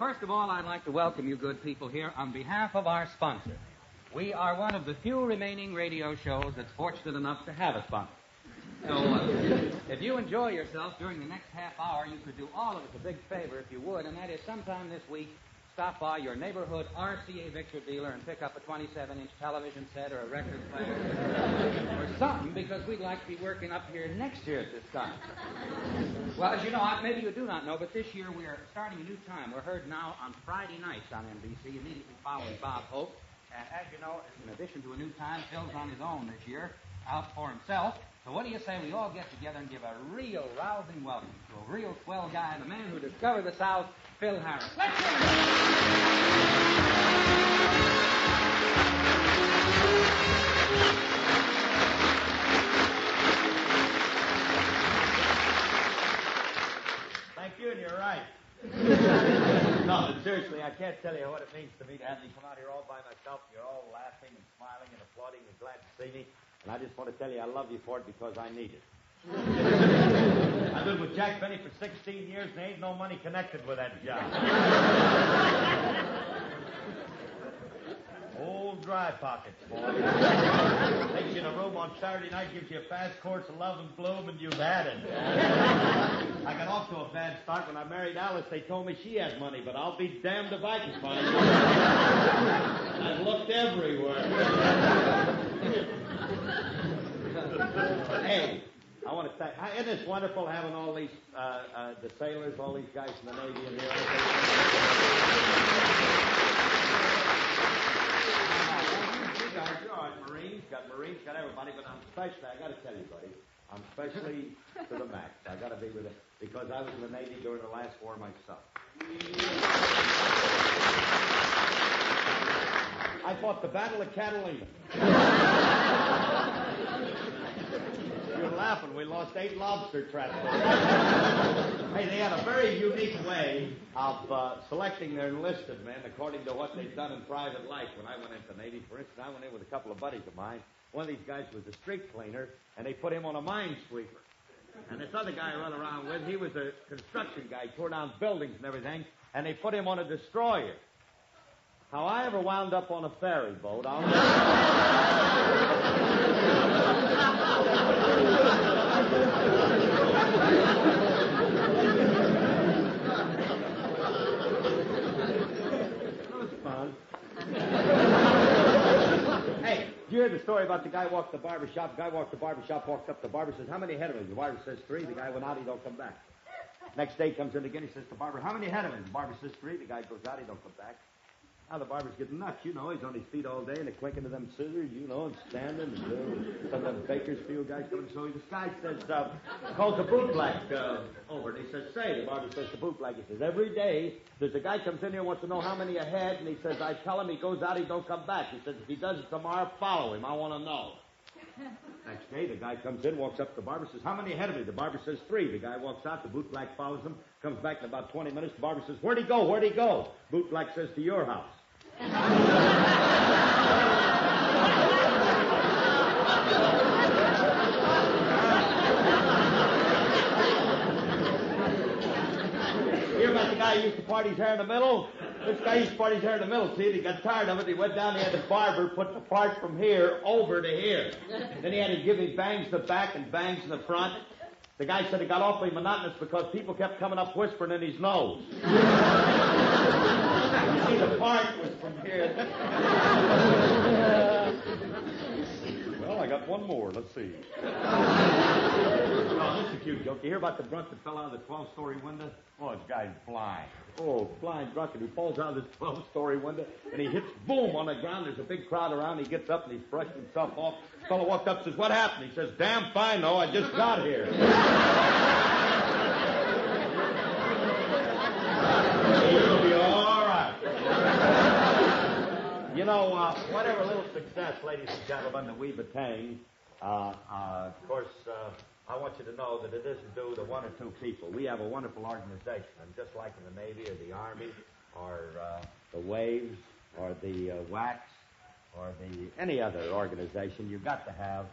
first of all, I'd like to welcome you good people here on behalf of our sponsor. We are one of the few remaining radio shows that's fortunate enough to have a sponsor. So, uh, if you enjoy yourself during the next half hour, you could do all of us a big favor if you would, and that is sometime this week, stop by your neighborhood RCA Victor dealer and pick up a 27-inch television set or a record player or something, because we'd like to be working up here next year at this time. Well, as you know, maybe you do not know, but this year we are starting a new time. We're heard now on Friday nights on NBC, immediately following Bob Hope. And as you know, in addition to a new time, Phil's on his own this year, out for himself. So what do you say we all get together and give a real rousing welcome to a real swell guy, the man who discovered the South, Phil Harris. Let's hear it! Thank you, and you're right. no, seriously, I can't tell you what it means to me to have me come out here all by myself. You're all laughing and smiling and applauding and glad to see me. And I just want to tell you I love you for it because I need it. I've been with Jack Benny for 16 years, and there ain't no money connected with that job. Old dry pockets, boy. Takes you in a room on Saturday night, gives you a fast course of love and bloom, and you've had it. I got off to a bad start when I married Alice. They told me she had money, but I'll be damned if I can find it. I've looked everywhere. hey, I want to say, isn't this wonderful having all these, uh, uh, the sailors, all these guys from the Navy in here? We got George, Marines, got Marines, got everybody, but I'm especially, I got to tell you, buddy, I'm especially to the max. I got to be with it because I was in the Navy during the last war myself. I fought the Battle of Catalina. Laughing. We lost eight lobster traps. hey, they had a very unique way of uh, selecting their enlisted men according to what they've done in private life. When I went into the Navy, for instance, I went in with a couple of buddies of mine. One of these guys was a street cleaner, and they put him on a mine sweeper. And this other guy I run around with, he was a construction guy, tore down buildings and everything, and they put him on a destroyer. How I ever wound up on a ferry boat, I'll never. It was fun. The story about the guy walked the barber shop? Guy walked the barber shop, walked up. To the barber says, "How many ahead of him?" The barber says, three. The guy went out. He don't come back. Next day comes in again. He says to the barber, "How many ahead of him?" The barber says, three. The guy goes out. He don't come back. Now the barber's getting nuts, you know. He's on his feet all day and a clinking of them scissors, you know, and standing. And uh, some of them Bakersfield guys coming. So this guy says, uh, calls the bootblack uh, over, and he says, "Say," the barber says to bootblack, he says, "Every day there's a guy comes in here wants to know how many ahead, and he says, I tell him he goes out, he don't come back. He says, if he does it tomorrow, follow him. I want to know." Next day, the guy comes in, walks up to the barber, says, How many ahead of me? The barber says, Three. The guy walks out, the bootblack follows him, comes back in about 20 minutes. The barber says, Where'd he go? Where'd he go? Bootblack says, To your house. Hear about the guy who used to part his hair in the middle? This guy used to part his hair in the middle, see, he got tired of it. He went down, he had the barber put the part from here over to here. Then he had to give him bangs in the back and bangs in the front. The guy said it got awfully monotonous because people kept coming up whispering in his nose. You see, the part was from here. well, I got one more. Let's see. Oh, this is a cute joke. You hear about the drunk that fell out of the 12-story window? Oh, this guy's blind. Oh, blind drunk, and he falls out of this 12-story window, and he hits boom on the ground. There's a big crowd around. He gets up and he's brushed himself off. The fellow walked up and says, what happened? He says, damn fine, though. I just got here. You'll be all right. You know, uh, whatever little success, ladies and gentlemen, that we've attained, uh, uh, of course, uh, I want you to know that it isn't due to one or two people. We have a wonderful organization, and just like in the Navy or the Army or uh, the Waves or the uh, WACS or the any other organization, you've got to have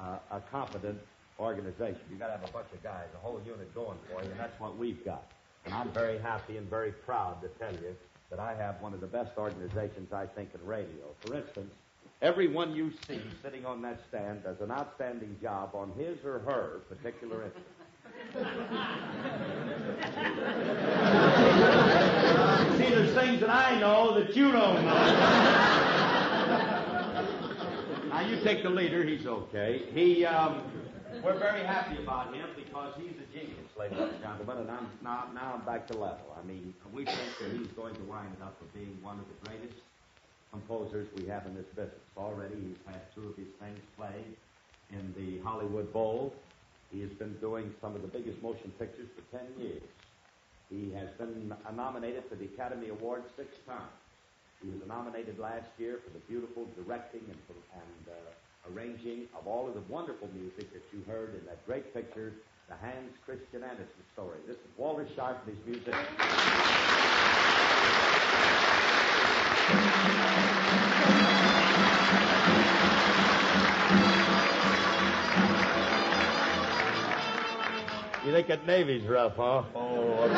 uh, a competent organization. You've got to have a bunch of guys, a whole unit going for you, and that's what we've got. And I'm very happy and very proud to tell you that I have one of the best organizations, I think, in radio. For instance, everyone you see sitting on that stand does an outstanding job on his or her particular interest. see, there's things that I know that you don't know. now, you take the leader. He's okay. He, um, we're very happy about him because he's a genius, ladies and gentlemen, and I'm now, now I'm back to level. I mean, we think that he's going to wind up with being one of the greatest composers we have in this business. Already, he's had two of his things played in the Hollywood Bowl. He has been doing some of the biggest motion pictures for 10 years. He has been nominated for the Academy Award six times. He was nominated last year for the beautiful directing and, and uh, arranging of all of the wonderful music that you heard in that great picture, The Hans Christian Andersen Story. This is Walter Scharf and his music. Think that Navy's rough, huh? Oh,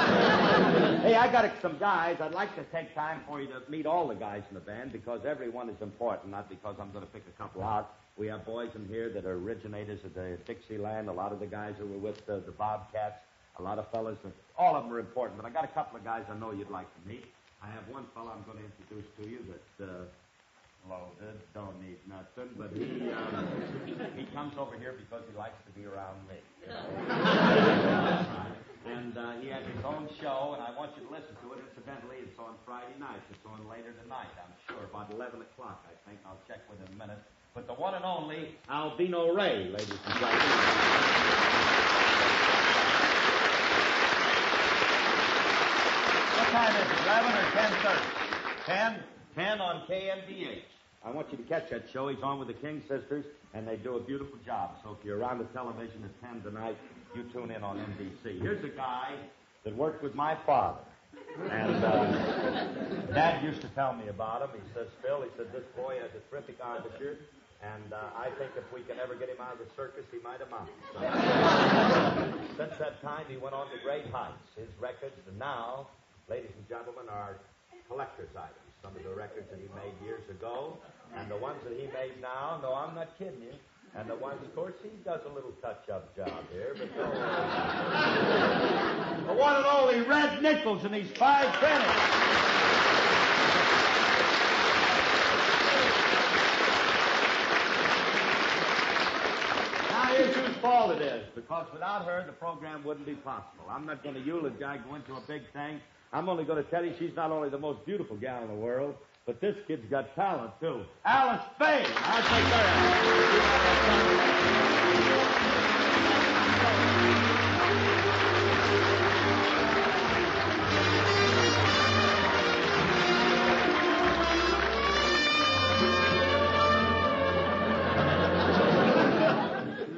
hey, I got some guys. I'd like to take time for you to meet all the guys in the band because everyone is important, not because I'm going to pick a couple out. We have boys in here that are originators of the Dixieland. A lot of the guys who were with the, the Bobcats. A lot of fellas. That, all of them are important, but I got a couple of guys I know you'd like to meet. I have one fellow I'm going to introduce to you that. Uh, loaded, don't need nothing, but he um, he comes over here because he likes to be around me. And uh, he has his own show, and I want you to listen to it. Incidentally, it's on Friday nights. It's on later tonight, I'm sure, about 11 o'clock, I think. I'll check with him in a minute. But the one and only Alvino Rey, ladies and gentlemen. What time is it, 11 or 10.30? 10? 10 on KNBH. I want you to catch that show. He's on with the King Sisters, and they do a beautiful job. So if you're around the television at 10 tonight, you tune in on NBC. Here's a guy that worked with my father. And uh, Dad used to tell me about him. He says, Phil, he said, this boy has a terrific armature, and uh, I think if we can ever get him out of the circus, he might amount. So, since that time, he went on to great heights. His records, and now, ladies and gentlemen, are collector's items some of the records that he made years ago, and the ones that he made now. No, I'm not kidding you. And the ones, of course, he does a little touch-up job here, but no. the one and only Red Nichols and these five pennies. Now here's whose fault it is, because without her, the program wouldn't be possible. I'm not going to eulogize, go into a big thing. I'm only going to tell you she's not only the most beautiful gal in the world, but this kid's got talent, too. Alice Faye. I'll take her.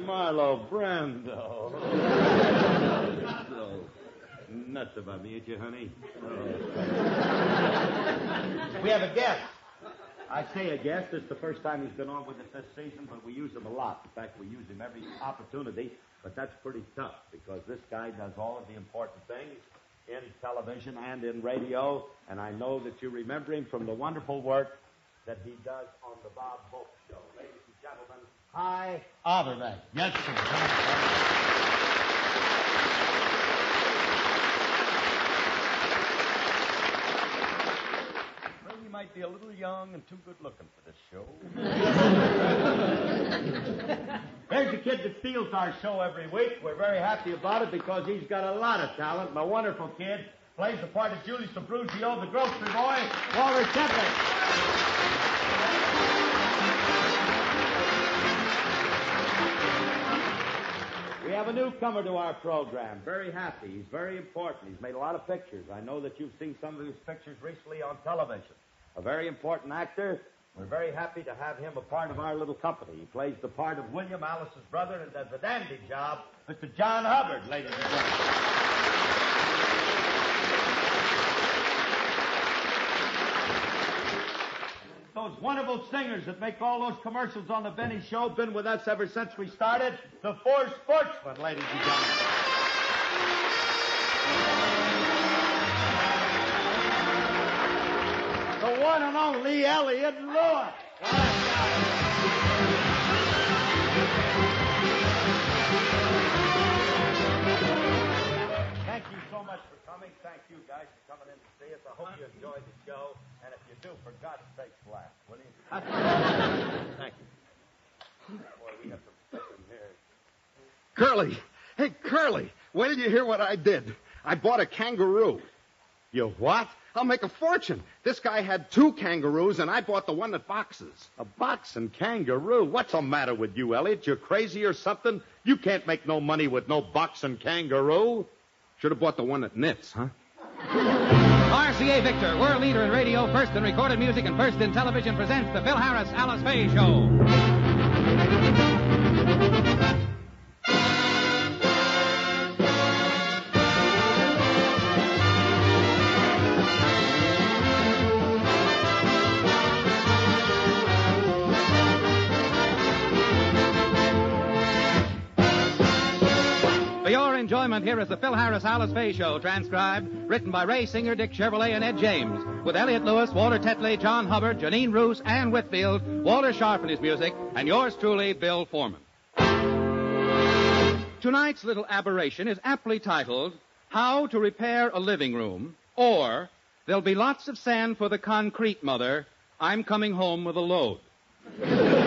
Marlon Brando nuts about me, ain't you, honey? We have a guest. I say a guest. It's the first time he's been on with us this season, but we use him a lot. In fact, we use him every opportunity, but that's pretty tough because this guy does all of the important things in television and in radio, and I know that you remember him from the wonderful work that he does on the Bob Hope Show. Ladies and gentlemen, Hy Averback. Yes, sir. Might be a little young and too good looking for this show. There's a kid that steals our show every week. We're very happy about it because he's got a lot of talent. My wonderful kid plays the part of Julius Abbruzio, the grocery boy, Walter Tetley. We have a newcomer to our program. Very happy. He's very important. He's made a lot of pictures. I know that you've seen some of his pictures recently on television a very important actor. We're very happy to have him a part of our little company. He plays the part of William Alice's brother and does a dandy job. Mr. John Hubbard, ladies and gentlemen. those wonderful singers that make all those commercials on the Benny Show been with us ever since we started. The Four Sportsmen, ladies and gentlemen. The one and only Elliot Lewis. Thank you so much for coming. Thank you guys for coming in to see us. I hope you enjoyed the show. And if you do, for God's sake, laugh, will you? Thank you. Boy, we have some here. Curly. Hey, Curly. Wait till you hear what I did. I bought a kangaroo. You what? I'll make a fortune. This guy had two kangaroos, and I bought the one that boxes. A boxing kangaroo? What's the matter with you, Elliot? You're crazy or something? You can't make no money with no boxing kangaroo. Should have bought the one that knits, huh? RCA Victor, world leader in radio, first in recorded music, and first in television, presents the Phil Harris Alice Faye Show. Enjoyment, here is the Phil Harris Alice Faye Show, transcribed, written by Ray Singer, Dick Chevillat, and Ed James, with Elliot Lewis, Walter Tetley, John Hubbard, Jeanine Roose, Ann Whitfield, Walter Scharf in his music, and yours truly, Bill Forman. Tonight's little aberration is aptly titled, How to Repair a Living Room, or There'll Be Lots of Sand for the Concrete Mother, I'm Coming Home with a Load.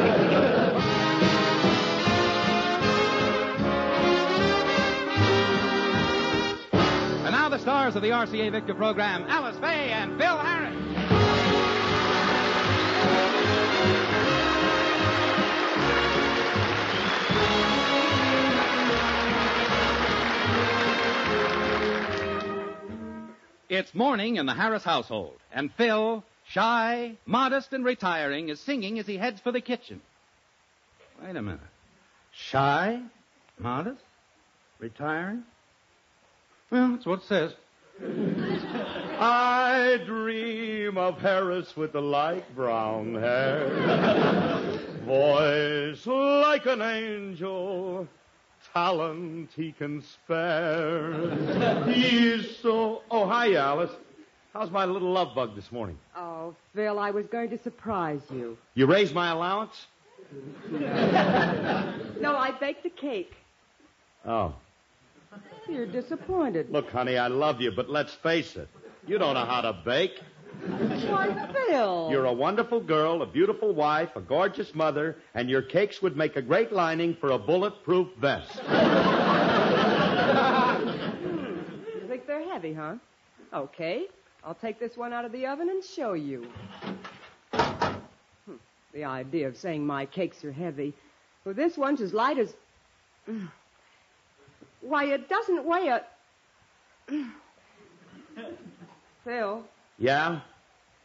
stars of the RCA Victor program, Alice Faye and Phil Harris. It's morning in the Harris household, and Phil, shy, modest, and retiring, is singing as he heads for the kitchen. Wait a minute. Shy, modest, retiring? Well, that's what it says. I dream of Harris with the light brown hair, voice like an angel, talent he can spare. He's so. Oh, hi, Alice. How's my little love bug this morning? Oh, Phil, I was going to surprise you. You raised my allowance? No, I baked a cake. Oh. You're disappointed. Look, honey, I love you, but let's face it. You don't know how to bake. Why, Phil? You're a wonderful girl, a beautiful wife, a gorgeous mother, and your cakes would make a great lining for a bulletproof vest. You think they're heavy, huh? Okay. I'll take this one out of the oven and show you. Hmm, The idea of saying my cakes are heavy. Well, this one's as light as. Why, it doesn't weigh a. Phil, Yeah?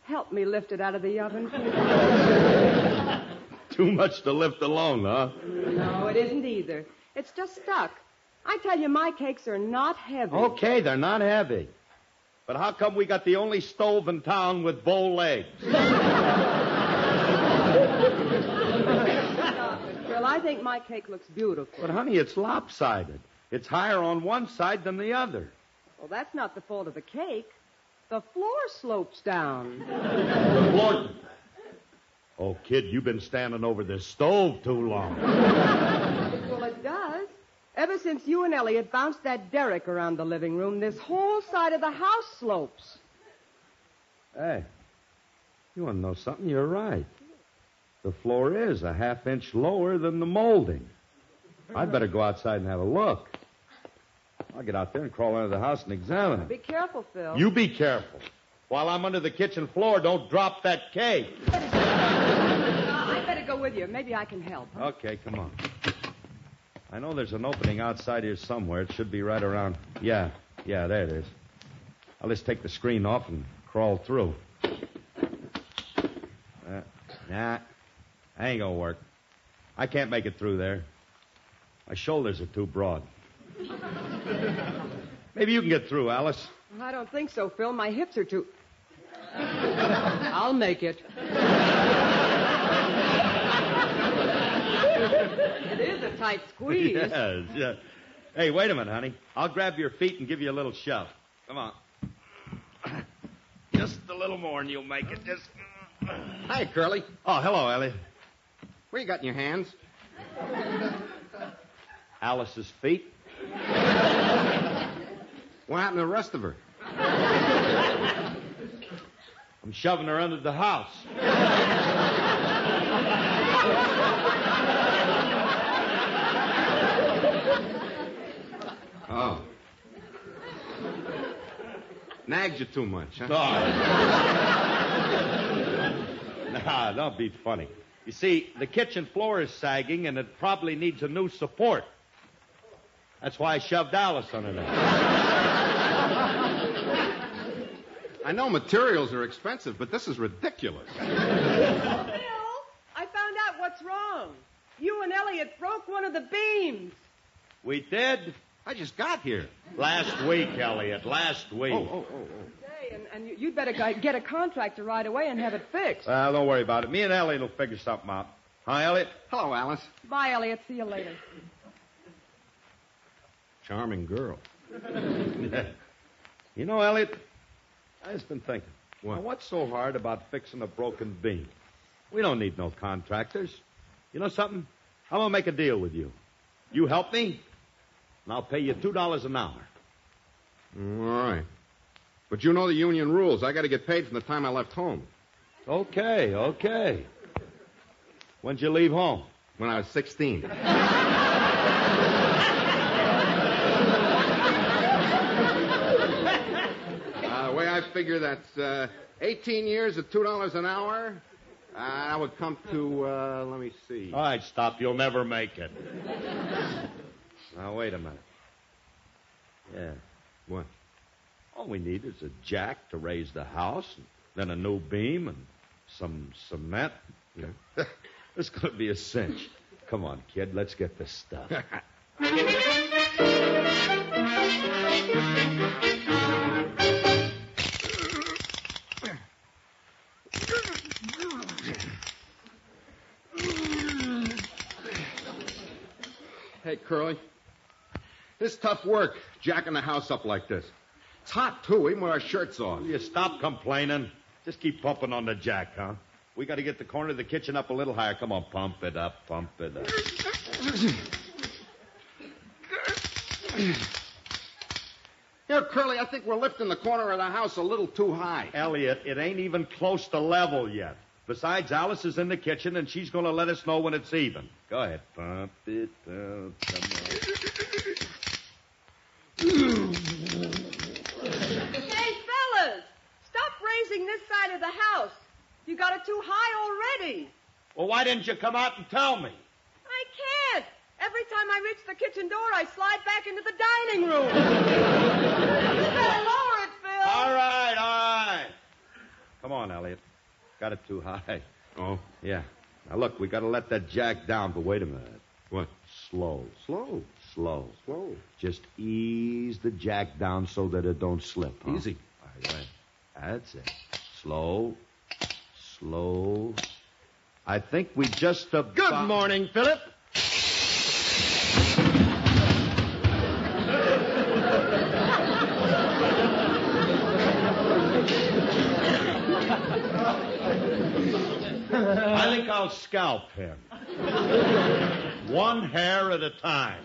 help me lift it out of the oven. Too much to lift alone, huh? No, it isn't either. It's just stuck. I tell you, my cakes are not heavy. Okay, they're not heavy. But how come we got the only stove in town with bow legs? Well, I think my cake looks beautiful. But, honey, it's lopsided. It's higher on one side than the other. Well, that's not the fault of the cake. The floor slopes down. Lord. Oh, kid, you've been standing over this stove too long. Well, it does. Ever since you and Elliot bounced that derrick around the living room, this whole side of the house slopes. Hey, you want to know something? You're right. The floor is a half inch lower than the molding. I'd better go outside and have a look. I'll get out there and crawl under the house and examine it. Be careful, Phil. You be careful. While I'm under the kitchen floor, don't drop that cake. Uh, I better go with you. Maybe I can help. huh? Okay, come on. I know there's an opening outside here somewhere. It should be right around. Yeah, yeah, there it is. I'll just take the screen off and crawl through. Uh, nah, ain't gonna work. I can't make it through there. My shoulders are too broad. Maybe you can get through, Alice. I don't think so, Phil. My hips are too. I'll make it. it is a tight squeeze. Yes, yeah. Hey, wait a minute, honey. I'll grab your feet and give you a little shove. Come on. Just Just a little more and you'll make it. Just. Hi, Curly. Oh, hello, Elliot. What you got in your hands? Alice's feet. What happened to the rest of her? I'm shoving her under the house. Oh. Nagged you too much, huh? nah, don't be funny. You see, the kitchen floor is sagging and it probably needs a new support. That's why I shoved Alice under there. I know materials are expensive, but this is ridiculous. Bill, I found out what's wrong. You and Elliot broke one of the beams. We did? I just got here. Last week, Elliot, last oh, week. Oh, oh, oh, oh. Say, and, and you- you'd better get a contractor right away and have it fixed. Well, don't worry about it. Me and Elliot will figure something out. Hi, Elliot? Hello, Alice. Bye, Elliot. See you later. Charming girl. you know, Elliot, I just been thinking. What? Now, what's so hard about fixing a broken beam? We don't need no contractors. You know something? I'm gonna make a deal with you. You help me, and I'll pay you two dollars an hour. All right. But you know the union rules. I got to get paid from the time I left home. Okay, okay. When'd you leave home? When I was 16. Uh, the way I figure that's uh, 18 years at $2 an hour. Uh, that would come to, uh, let me see. All right, stop. You'll never make it. now, wait a minute. Yeah. What? All we need is a jack to raise the house, and then a new beam and some cement. Yeah. It's going to be a cinch. Come on, kid. Let's get this stuff. Hey, Curly. This tough work, jacking the house up like this. It's hot, too, even with our shirts on. You stop complaining? Just keep pumping on the jack, huh? We got to get the corner of the kitchen up a little higher. Come on, pump it up, pump it up. Here, Curly, I think we're lifting the corner of the house a little too high. Elliot, it ain't even close to level yet. Besides, Alice is in the kitchen, and she's going to let us know when it's even. Go ahead. Pump it up. Come on. Hey, fellas! Stop raising this side of the house. You got it too high already. Well, why didn't you come out and tell me? I can't. Every time I reach the kitchen door, I slide back into the dining room. you better lower it, Phil. All right, all right. Come on, Elliot. Got it too high. Oh, Yeah. Now, look, we got to let that jack down, but wait a minute. what? Slow, Slow. slow. Slow. Just ease the jack down so that it don't slip. huh? Easy. All right, right. That's it. Slow, slow. I think we just about... Good morning, Philip. I think I'll scalp him. One hair at a time.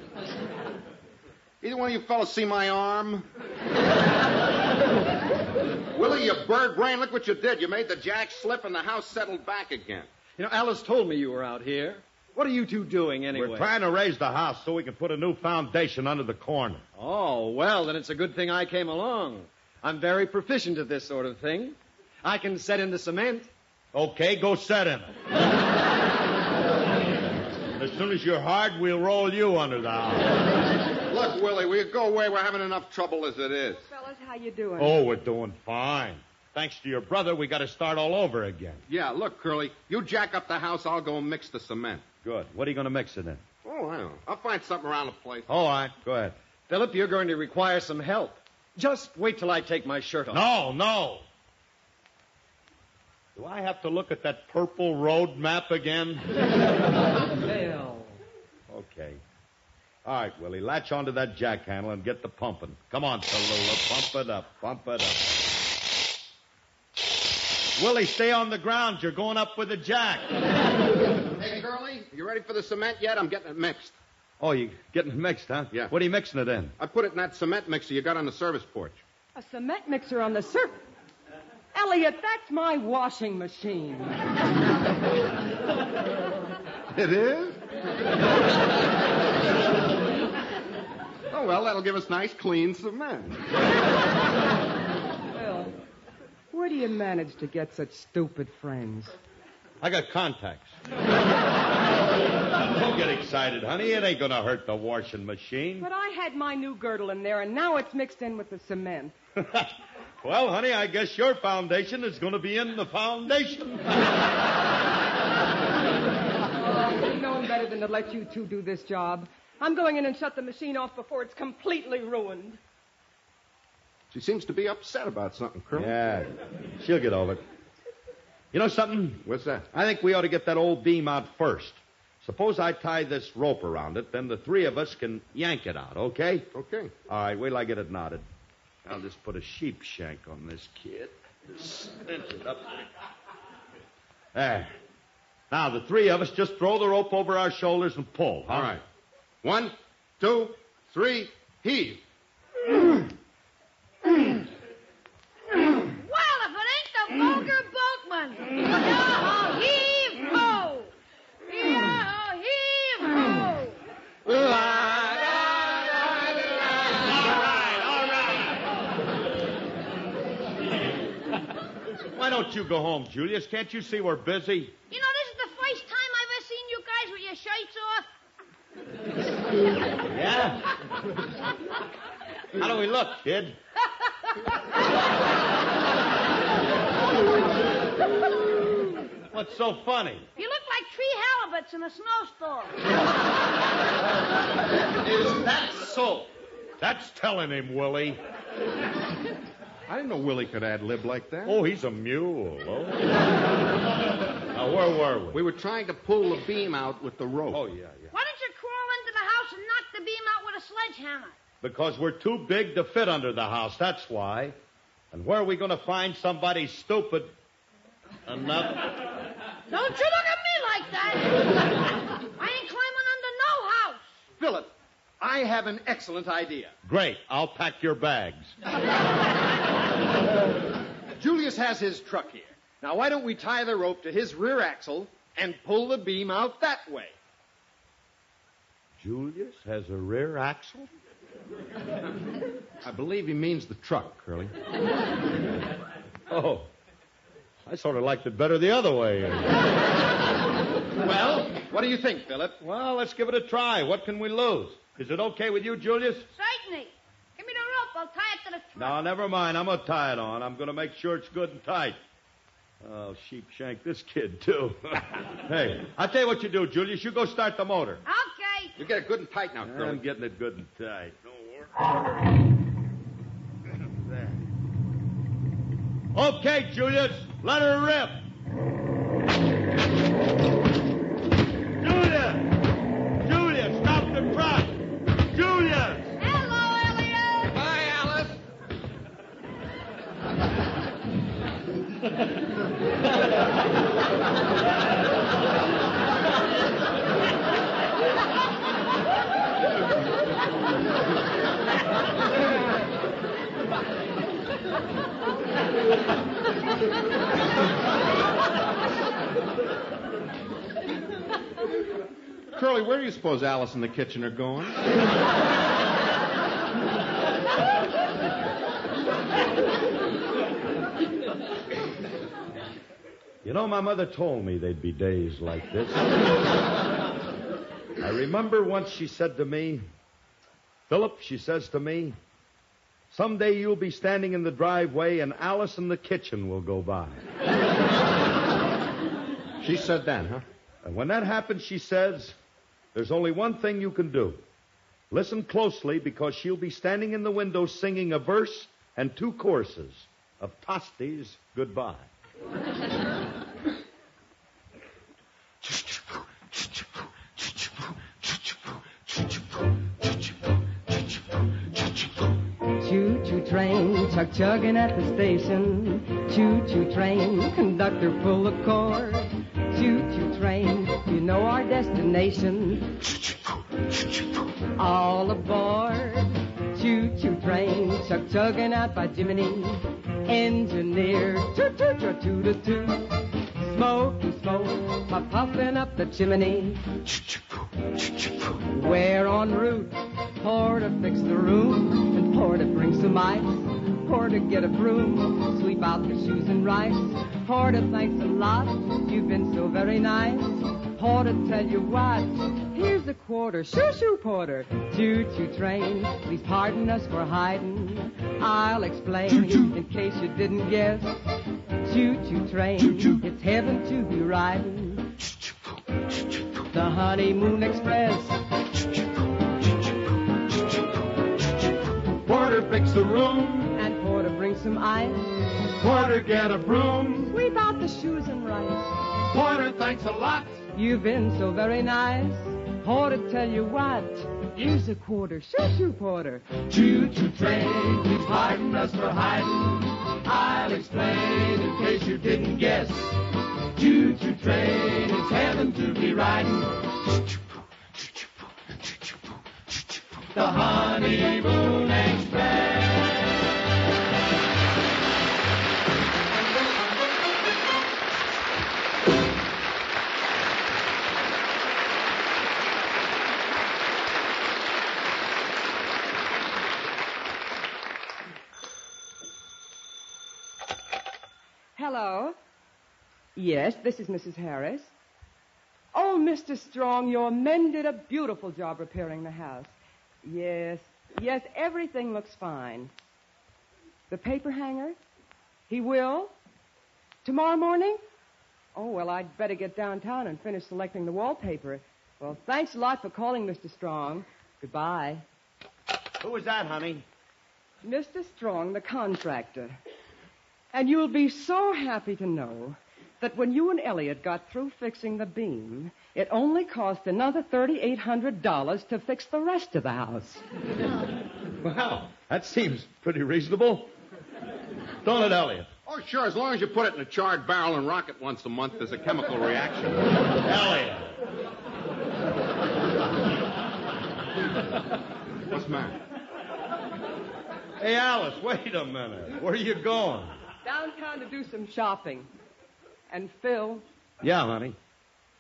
Either one of you fellas see my arm? Willie, you bird brain, look what you did. You made the jack slip and the house settled back again. You know, Alice told me you were out here. What are you two doing anyway? We're trying to raise the house so we can put a new foundation under the corner. Oh, well, then it's a good thing I came along. I'm very proficient at this sort of thing. I can set in the cement. Okay, go set in it. as soon as you're hard, we'll roll you under the house. Look, Willie, will you go away? We're having enough trouble as it is. Fellas, how you doing? Oh, we're doing fine. Thanks to your brother, we got to start all over again. Yeah, look, Curly, you jack up the house, I'll go mix the cement. Good. What are you going to mix it in? Oh, I don't know. I'll find something around the place. All right, go ahead. Philip, you're going to require some help. Just wait till I take my shirt off. No, no. Do I have to look at that purple road map again? Phil. Okay. All right, Willie, latch onto that jack handle and get the pumping. Come on, Tallulah, pump it up, pump it up. Willie, stay on the ground. You're going up with a jack. Hey, Curly, you ready for the cement yet? I'm getting it mixed. Oh, you getting it mixed, huh? Yeah. What are you mixing it in? I put it in that cement mixer you got on the service porch. A cement mixer on the surf. Elliot, that's my washing machine. It is? well, that'll give us nice, clean cement. Phil, where do you manage to get such stupid friends? I got contacts. Don't get excited, honey. It ain't gonna hurt the washing machine. But I had my new girdle in there, and now it's mixed in with the cement. well, honey, I guess your foundation is gonna be in the foundation. Oh, you've known better than to let you two do this job. I'm going in and shut the machine off before it's completely ruined. She seems to be upset about something, Curly. Yeah, she'll get over it. You know something? What's that? I think we ought to get that old beam out first. Suppose I tie this rope around it, then the three of us can yank it out, okay? Okay. All right, wait till I get it knotted. I'll just put a sheep shank on this kid. Just cinch it up. There. Now, the three of us just throw the rope over our shoulders and pull. Huh? All right. One, two, three, heave. Well, if it ain't the vulgar boatman. Yah-ho, heave ho! Yah-ho, heave ho! Why don't you go home, Julius? Can't you see we're busy? You know, this is the first time I've ever seen you guys with your shirts off. Yeah? How do we look, kid? What's so funny? You look like tree halibuts in a snowstorm. Is that so? That's telling him, Willie. I didn't know Willie could ad lib like that. Oh, he's a mule. Oh. now, where were we? We were trying to pull the beam out with the rope. Oh, yeah, yeah. Why don't you crawl into the house and knock the beam out with a? Because we're too big to fit under the house, that's why. And where are we going to find somebody stupid enough? Don't you look at me like that. I ain't climbing under no house. Philip, I have an excellent idea. Great. I'll pack your bags. Julius has his truck here. Now, why don't we tie the rope to his rear axle and pull the beam out that way? Julius has a rear axle? I believe he means the truck, Curly. Oh. I sort of liked it better the other way. Well, what do you think, Philip? Well, let's give it a try. What can we lose? Is it okay with you, Julius? Certainly. Give me the rope. I'll tie it to the truck. No, never mind. I'm going to tie it on. I'm going to make sure it's good and tight. Oh, sheepshank, this kid, too. hey, I'll tell you what you do, Julius. You go start the motor. Okay. You get it good and tight now, Curly. I'm getting it good and tight. Don't worry. There. Okay, Julius. Let her rip. Julius! Julius, stop the truck! Julius! Hello, Elliot. Bye, Alice. Curly, where do you suppose Alice and the kitchen are going? You know, my mother told me there'd be days like this. I remember once she said to me, Philip, she says to me, someday you'll be standing in the driveway and Alice in the kitchen will go by. She said that, huh? And when that happens, she says, there's only one thing you can do. Listen closely because she'll be standing in the window singing a verse and two choruses of Tosti's Goodbye. train, chug chugging at the station. Choo choo train, conductor pull the cord. Choo choo train, you know our destination. All aboard. Choo choo train, chug chugging out by Jiminy. Engineer, toot toot toot toot toot. Smoky smoke, puff puffing up the chimney. We're en route, pour to fix the room, and pour to bring some ice. Pour to get a broom, sweep out the shoes and rice. Pour to thanks a lot, you've been so very nice. Pour to tell you what, here's a quarter, shoo shoo porter. Choo choo train, please pardon us for hiding. I'll explain in case you didn't guess. Choo choo train, it's heaven to be riding. The honeymoon express. Porter, fix the room. Bring some ice. Porter, get a broom. Sweep out the shoes and rice. Porter, thanks a lot. You've been so very nice. Porter, tell you what. Here's a quarter. Shoo shoo, Porter. Choo choo train, please pardon us for hiding. I'll explain in case you didn't guess. Choo choo train, it's heaven to be riding. The honeymoon express. Yes, this is Mrs. Harris. Oh, Mr. Strong, your men did a beautiful job repairing the house. Yes, yes, everything looks fine. The paper hanger? He will? Tomorrow morning? Oh, well, I'd better get downtown and finish selecting the wallpaper. Well, thanks a lot for calling, Mr. Strong. Goodbye. Who was that, honey? Mr. Strong, the contractor. And you'll be so happy to know that when you and Elliot got through fixing the beam, it only cost another $3,800 to fix the rest of the house. Well, that seems pretty reasonable. Don't it, Elliot? Oh, sure, as long as you put it in a charred barrel and rock it once a month, there's a chemical reaction. Elliot. What's the matter? Hey, Alice, wait a minute. Where are you going? Downtown to do some shopping. And Phil, Yeah, honey.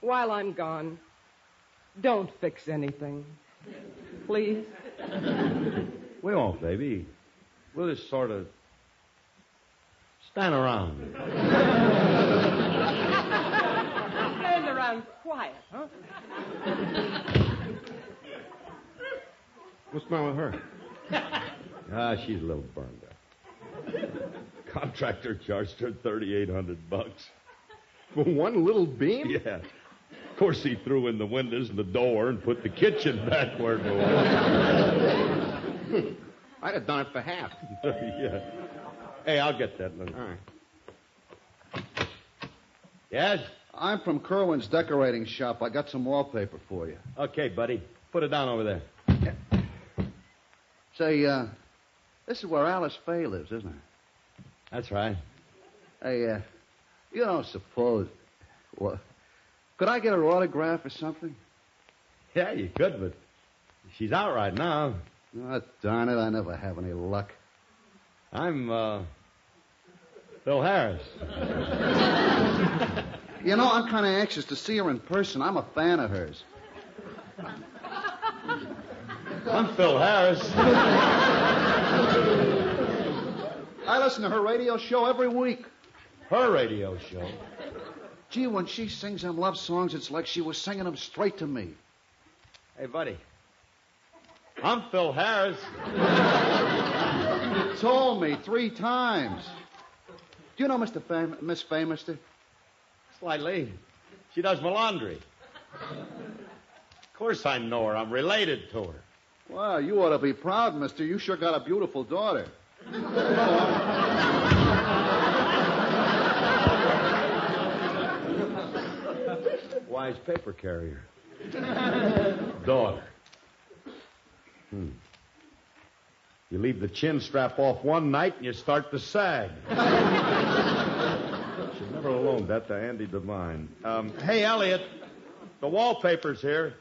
while I'm gone, don't fix anything. Please. We won't, baby. We'll just sort of stand around. Stand around quiet, huh? What's the matter with her? Ah, she's a little burned up. Contractor charged her thirty-eight hundred bucks. For one little beam? Yeah. Of course, he threw in the windows and the door and put the kitchen back where it was. I'd have done it for half. yeah. Hey, I'll get that. Little... All right. Yes? I'm from Kerwin's decorating shop. I got some wallpaper for you. Okay, buddy. Put it down over there. Say, uh, this is where Alice Faye lives, isn't it? That's right. Hey, uh, you don't suppose. What? Could I get her autograph or something? Yeah, you could, but she's out right now. Oh, darn it, I never have any luck. I'm, uh, Phil Harris. You know, I'm kind of anxious to see her in person. I'm a fan of hers. I'm Phil Harris. I listen to her radio show every week. Her radio show. Gee, when she sings them love songs, it's like she was singing them straight to me. Hey, buddy. I'm Phil Harris. You told me three times. Do you know Mr. Fam- Miss Faye, mister? Slightly. She does my laundry. Of course I know her. I'm related to her. Well, you ought to be proud, mister. You sure got a beautiful daughter. Paper carrier. Daughter. Hmm. You leave the chin strap off one night and you start to sag. Should never have loaned that to Andy Devine. Um, hey, Elliot, the wallpaper's here.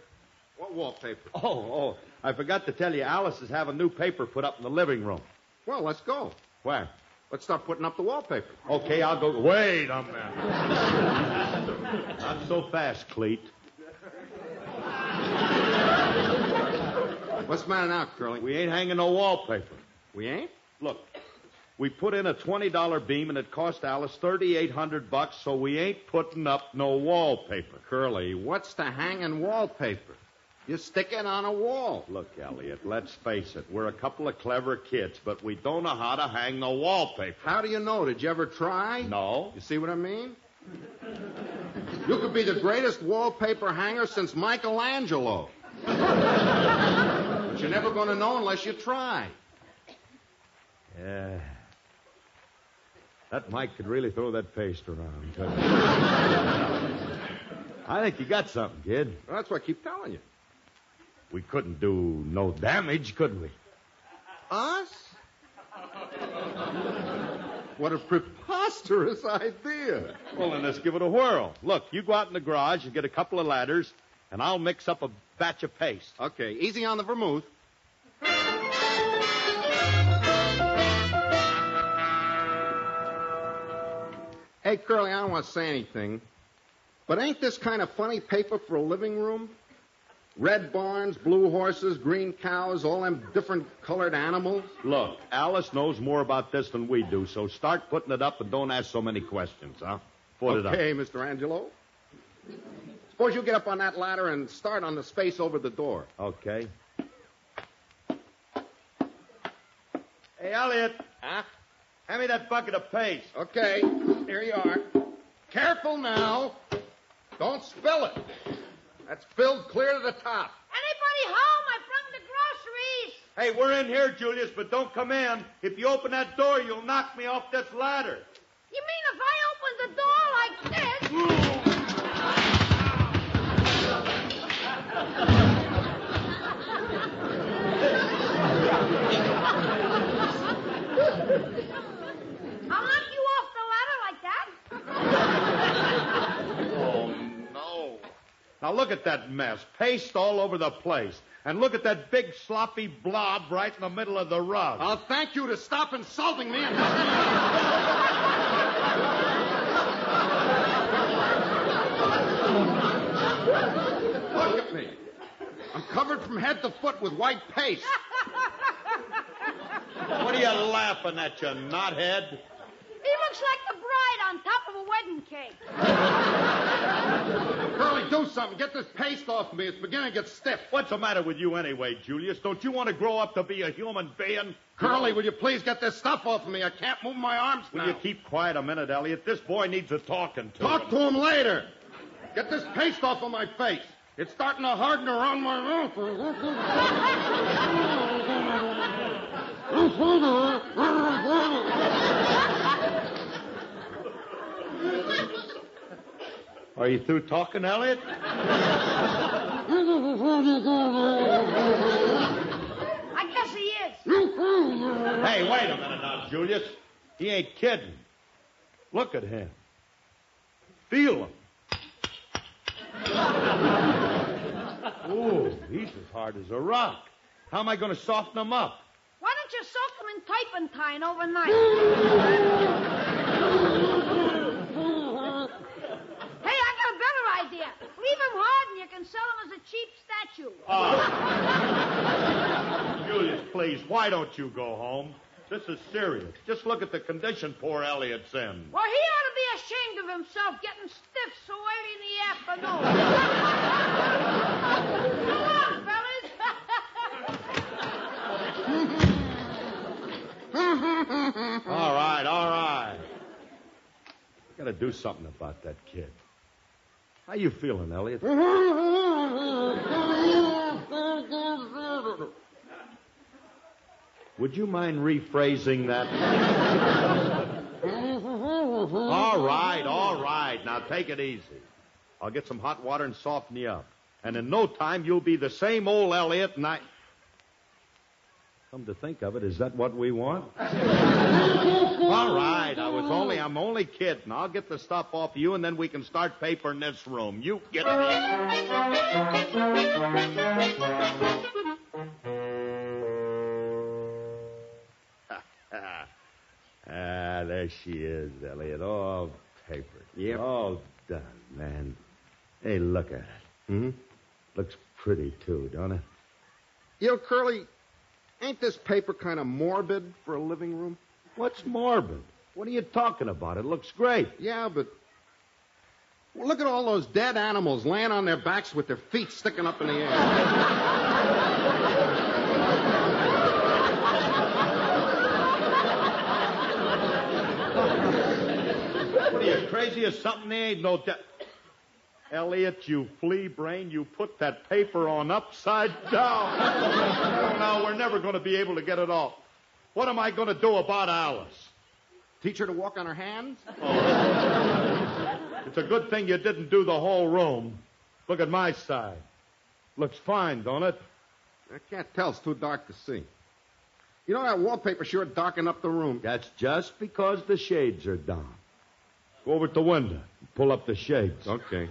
What wallpaper? Oh, oh, I forgot to tell you, Alice is having new paper put up in the living room. Well, let's go. Where? Let's start putting up the wallpaper. Okay, I'll go. Wait a minute. Not so fast, Cleet. What's the matter now, Curly? We ain't hanging no wallpaper. We ain't? Look, we put in a twenty-dollar beam and it cost Alice thirty-eight hundred bucks, so we ain't putting up no wallpaper. Curly, what's the hanging wallpaper? You stick it on a wall. Look, Elliot, let's face it. We're a couple of clever kids, but we don't know how to hang the wallpaper. How do you know? Did you ever try? No. You see what I mean? You could be the greatest wallpaper hanger since Michelangelo. but you're never going to know unless you try. Yeah. That Mike could really throw that paste around. I think you got something, kid. Well, that's what I keep telling you. We couldn't do no damage, could we? Us? What a preposterous idea. Well, then let's give it a whirl. Look, you go out in the garage and get a couple of ladders, and I'll mix up a batch of paste. Okay, easy on the vermouth. Hey, Curly, I don't want to say anything, but ain't this kind of funny paper for a living room? Red barns, blue horses, green cows, all them different colored animals. Look, Alice knows more about this than we do, so start putting it up and don't ask so many questions, huh? Put it up. okay, Mr. Angelo. Suppose you get up on that ladder and start on the space over the door. Okay. Hey, Elliot, Huh? hand me that bucket of paste. Okay, here you are. Careful now. Don't spill it. That's filled clear to the top. Anybody home? I brought the groceries. Hey, we're in here, Julius, but don't come in. If you open that door, you'll knock me off this ladder. Now look at that mess. Paste all over the place. And look at that big sloppy blob right in the middle of the rug. I'll thank you to stop insulting me and help me. Look at me. I'm covered from head to foot with white paste. What are you laughing at, you knothead? He looks like the bride on top of a wedding cake. Curly, do something. Get this paste off of me. It's beginning to get stiff. What's the matter with you anyway, Julius? Don't you want to grow up to be a human being? Curly, will you please get this stuff off of me? I can't move my arms Will now. you keep quiet a minute, Elliot? This boy needs a talking to. Talk to him later. Get this paste off of my face. It's starting to harden around my mouth. Are you through talking, Elliot? I guess he is. Hey, wait a minute now, Julius. He ain't kidding. Look at him. Feel him. Ooh, he's as hard as a rock. How am I going to soften him up? Why don't you soak him in turpentine overnight? hey, I got a better idea. Leave him hard and you can sell him as a cheap statue. Ah. Julius, please, why don't you go home? This is serious. Just look at the condition poor Elliot's in. Well, he ought to be ashamed of himself getting stiff so early in the afternoon. Come on, fellas. All right, all right. Got to do something about that kid. How you feeling, Elliot? Would you mind rephrasing that? all right, all right. Now take it easy. I'll get some hot water and soften you up. And in no time, you'll be the same old Elliot, and I. Come to think of it, is that what we want? All right, I was only, I'm only kidding. I'll get the stuff off you, and then we can start papering this room. You get Ah, there she is, Elliot. All papered. Yep. All done, man. Hey, look at it. Hmm? Looks pretty, too, don't it? You know, Curly, ain't this paper kind of morbid for a living room? What's morbid? What are you talking about? It looks great. Yeah, but well, look at all those dead animals laying on their backs with their feet sticking up in the air. What are you, crazy or something? There ain't no de- Elliot, you flea brain, you put that paper on upside down. oh, no, we're never going to be able to get it off. What am I going to do about Alice? Teach her to walk on her hands? It's a good thing you didn't do the whole room. Look at my side. Looks fine, don't it? I can't tell. It's too dark to see. You know, that wallpaper sure darkened up the room. That's just because the shades are down. Go over to the window. Pull up the shades. Okay.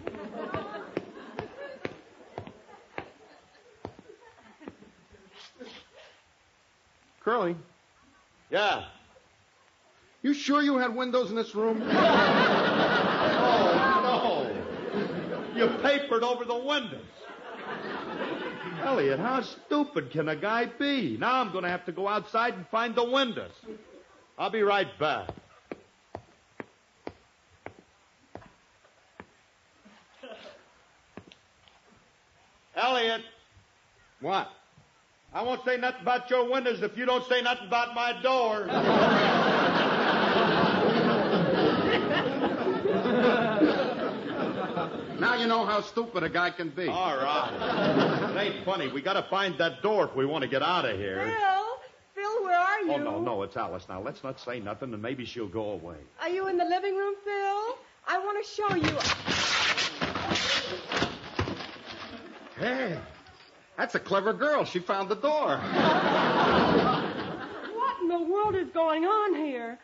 Curly, Yeah. you sure you had windows in this room? Oh, no. You papered over the windows. Elliot, how stupid can a guy be? Now I'm going to have to go outside and find the windows. I'll be right back. Elliot, What? I won't say nothing about your windows if you don't say nothing about my door. Now you know how stupid a guy can be. All right. It ain't funny. We got to find that door if we want to get out of here. Phil, Phil, where are oh, you? Oh, no, no, it's Alice now. Let's not say nothing, and maybe she'll go away. Are you in the living room, Phil? I want to show you. Hey, that's a clever girl. She found the door. What in the world is going on here?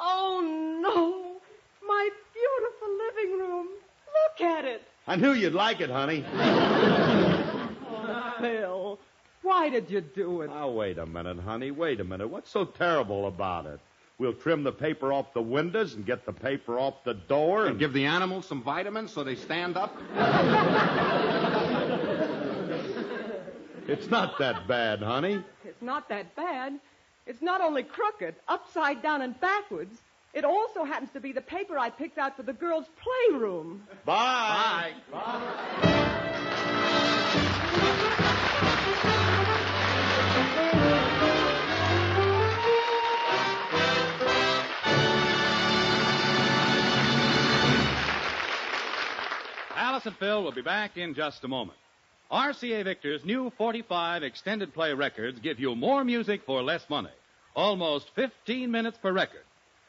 Oh, no. My beautiful living room. Look at it. I knew you'd like it, honey. Phil, why did you do it? Now, wait a minute, honey. Wait a minute. What's so terrible about it? We'll trim the paper off the windows and get the paper off the door And and give the animals some vitamins so they stand up. It's not that bad, honey. It's not that bad. It's not only crooked, upside down, and backwards. It also happens to be the paper I picked out for the girls' playroom. Bye. Bye. Bye. Alice and Phil will be back in just a moment. RCA Victor's new 45 extended play records give you more music for less money. Almost 15 minutes per record.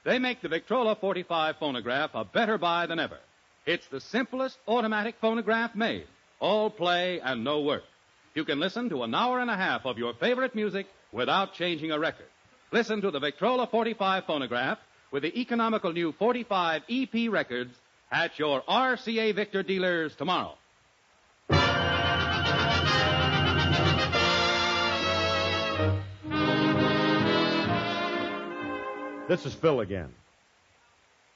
They make the Victrola 45 phonograph a better buy than ever. It's the simplest automatic phonograph made. All play and no work. You can listen to an hour and a half of your favorite music without changing a record. Listen to the Victrola 45 phonograph with the economical new 45 EP records at your RCA Victor dealers tomorrow. This is Phil again.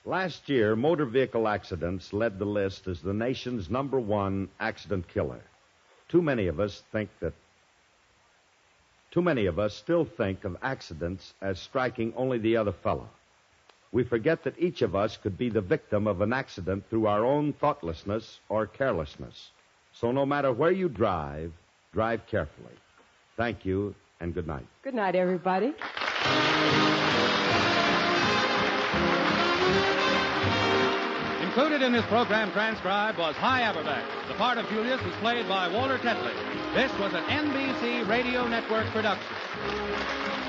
Last year, motor vehicle accidents led the list as the nation's number one accident killer. Too many of us think that. Too many of us still think of accidents as striking only the other fellow. We forget that each of us could be the victim of an accident through our own thoughtlessness or carelessness. So no matter where you drive, drive carefully. Thank you and good night. Good night, everybody. In this program transcribed was Hy Averback. The part of Julius was played by Walter Tetley. This was an NBC Radio Network production.